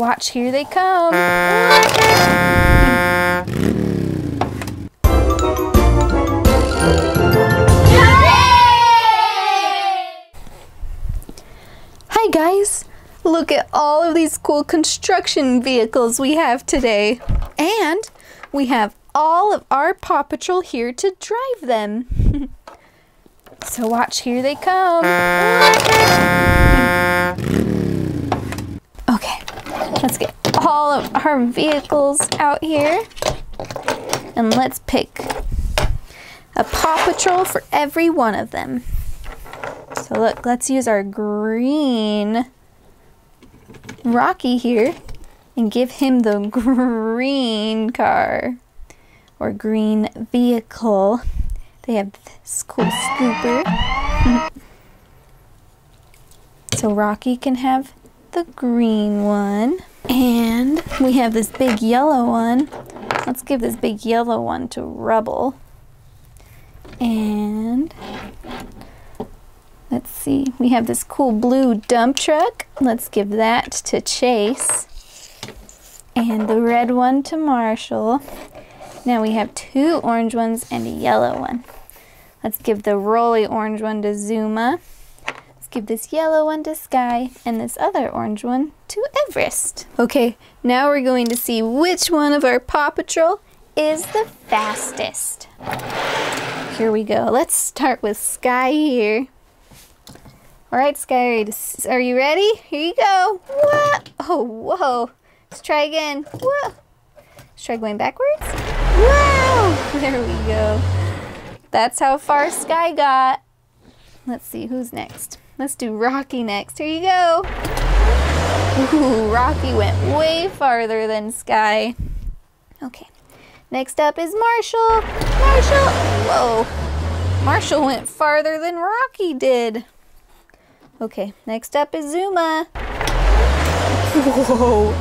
watch, here they come. Hi guys! Look at all of these cool construction vehicles we have today. And we have all of our Paw Patrol here to drive them. so watch, here they come. Let's get all of our vehicles out here. And let's pick a Paw Patrol for every one of them. So look, let's use our green Rocky here and give him the green car or green vehicle. They have this cool scooper. so Rocky can have the green one. And we have this big yellow one. Let's give this big yellow one to Rubble. And let's see, we have this cool blue dump truck. Let's give that to Chase. And the red one to Marshall. Now we have two orange ones and a yellow one. Let's give the rolly orange one to Zuma. Give this yellow one to Skye and this other orange one to Everest. Okay, now we're going to see which one of our Paw Patrol is the fastest. Here we go. Let's start with Skye here. All right, Skye, are you ready? Here you go. What? Oh, whoa. Let's try again. Whoa. Let's try going backwards. Wow. There we go. That's how far Skye got. Let's see, who's next? Let's do Rocky next. Here you go. Ooh, Rocky went way farther than Skye. Okay. Next up is Marshall. Marshall. Whoa. Marshall went farther than Rocky did. Okay, next up is Zuma. Whoa.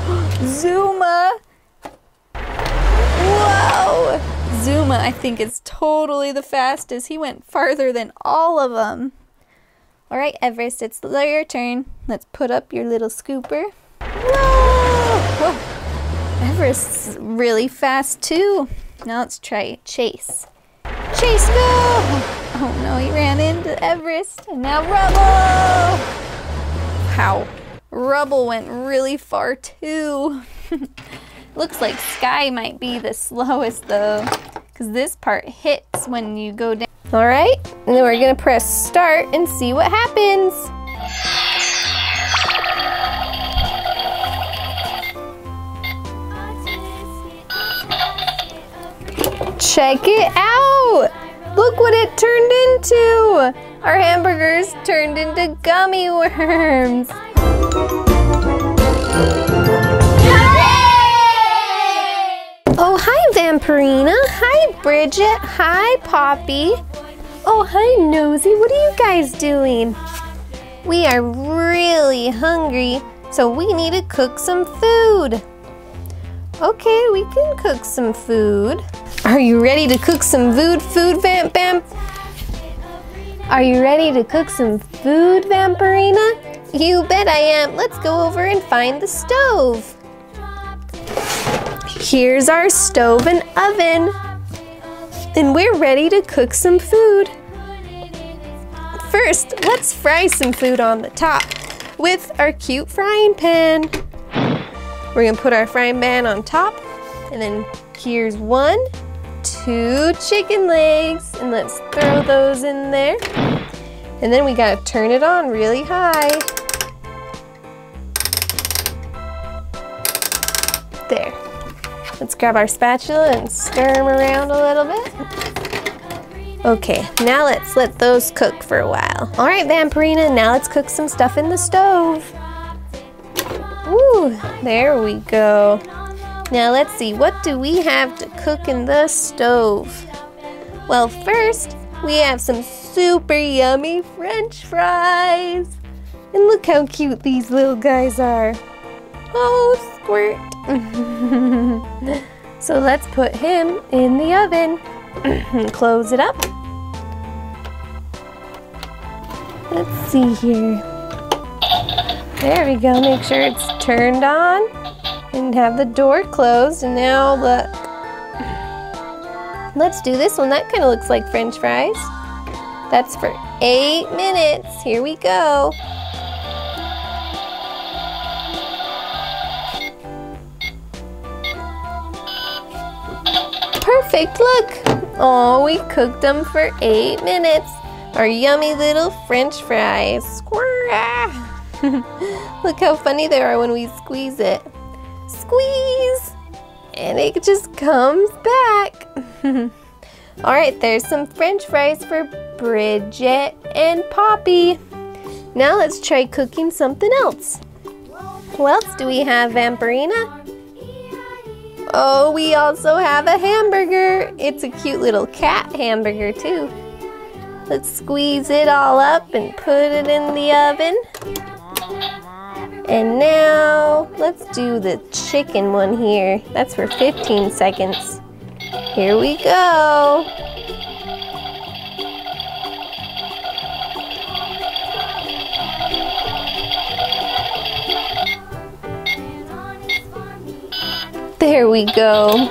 Zuma. Whoa. Zuma, I think, is totally the fastest. He went farther than all of them. All right, Everest, it's your turn. Let's put up your little scooper. Whoa! Whoa. Everest's really fast too. Now let's try Chase. Chase, go! Oh no, he ran into Everest. And now Rubble! Wow. Rubble went really far too. Looks like Skye might be the slowest though, because this part hits when you go down. All right, and then we're gonna press start and see what happens. Check it out! Look what it turned into! Our hamburgers turned into gummy worms. Oh, hi, Vampirina. Hi, Bridget. Hi, Poppy. Oh, hi, Nosy. What are you guys doing? We are really hungry, so we need to cook some food. Okay, we can cook some food. Are you ready to cook some food, food, Vamp, Vamp? Are you ready to cook some food, Vampirina? You bet I am. Let's go over and find the stove. Here's our stove and oven. And we're ready to cook some food. First, let's fry some food on the top with our cute frying pan. We're gonna put our frying pan on top and then here's one, two chicken legs and let's throw those in there. And then we gotta turn it on really high. There. Grab our spatula and stir them around a little bit. Okay, now let's let those cook for a while. All right, Vampirina, now let's cook some stuff in the stove. Ooh, there we go. Now let's see, what do we have to cook in the stove? Well, first, we have some super yummy french fries. And look how cute these little guys are. Oh, squirt. so let's put him in the oven. Close it up. Let's see here. There we go. Make sure it's turned on and have the door closed. And now look. Let's do this one. That kind of looks like french fries. That's for eight minutes. Here we go. Look. Oh, we cooked them for eight minutes. Our yummy little french fries. Squirrah! look how funny they are when we squeeze it. Squeeze! And it just comes back. All right, there's some french fries for Bridget and Poppy. Now let's try cooking something else. What else do we have, Vampirina? Oh, we also have a hamburger. It's a cute little cat hamburger too. Let's squeeze it all up and put it in the oven. And now let's do the chicken one here. That's for 15 seconds. Here we go. There we go.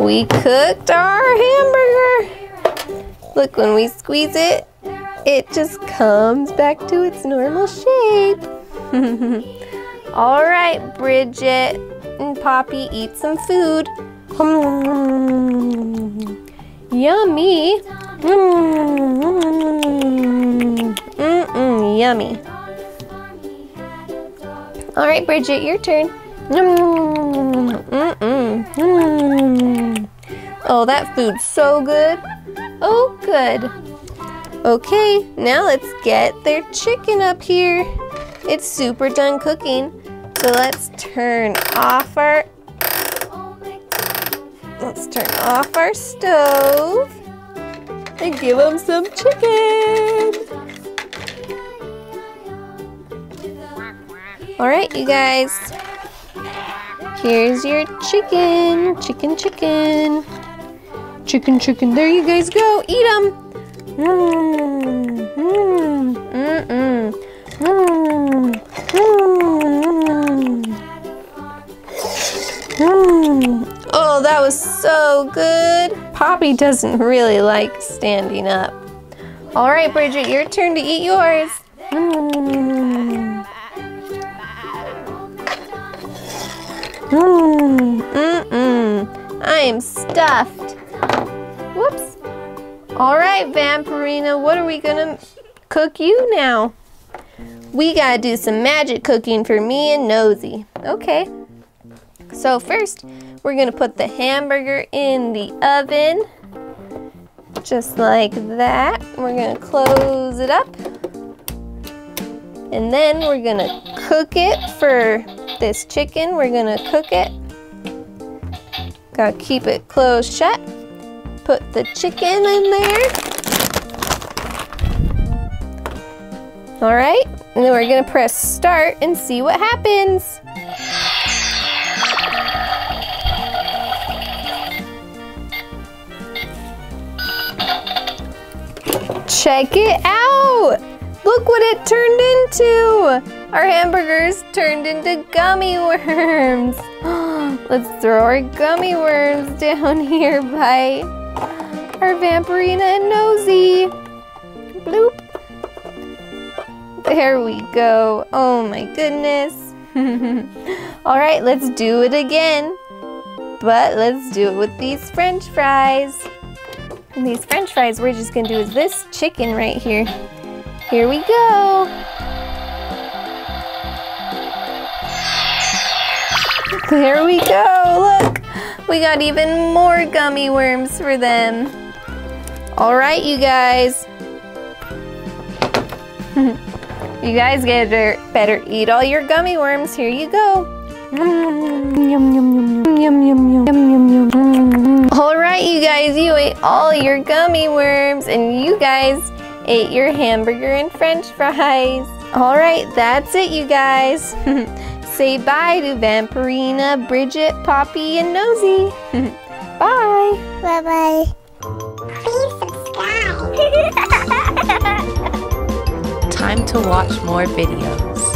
We cooked our hamburger. Look, when we squeeze it, it just comes back to its normal shape. All right, Bridget and Poppy, eat some food. Yummy. Mm-mm, yummy. All right, Bridget, your turn. Mm, mm, mm, oh, that food's so good. Oh, good. Okay, now let's get their chicken up here. It's super done cooking. So let's turn off our Let's turn off our stove and give them some chicken. All right, you guys. Here's your chicken. Chicken, chicken. Chicken, chicken. There you guys go. Eat them. Oh, that was so good. Poppy doesn't really like standing up. All right, Bridget, your turn to eat yours. Mmm. Mmm, mm-mm. I am stuffed. Whoops. All right, Vampirina, what are we gonna cook you now? We gotta do some magic cooking for me and Nosy. Okay. So first, we're gonna put the hamburger in the oven. Just like that. We're gonna close it up. And then we're gonna cook it for this chicken. We're gonna cook it. Gotta keep it closed shut. Put the chicken in there. All right, and then we're gonna press start and see what happens. Check it out! Look what it turned into! Our hamburgers turned into gummy worms. Let's throw our gummy worms down here by our Vampirina and Nosy. Bloop. There we go. Oh my goodness. All right, let's do it again. But let's do it with these french fries. And these french fries we're just gonna do is this chicken right here. Here we go. There we go, look. We got even more gummy worms for them. All right, you guys. you guys get better eat all your gummy worms. Here you go. All right, you guys, you ate all your gummy worms and you guys ate your hamburger and french fries. All right, that's it, you guys. Say bye to Vampirina, Bridget, Poppy, and Nosy. bye. Bye-bye. Please subscribe. Time to watch more videos.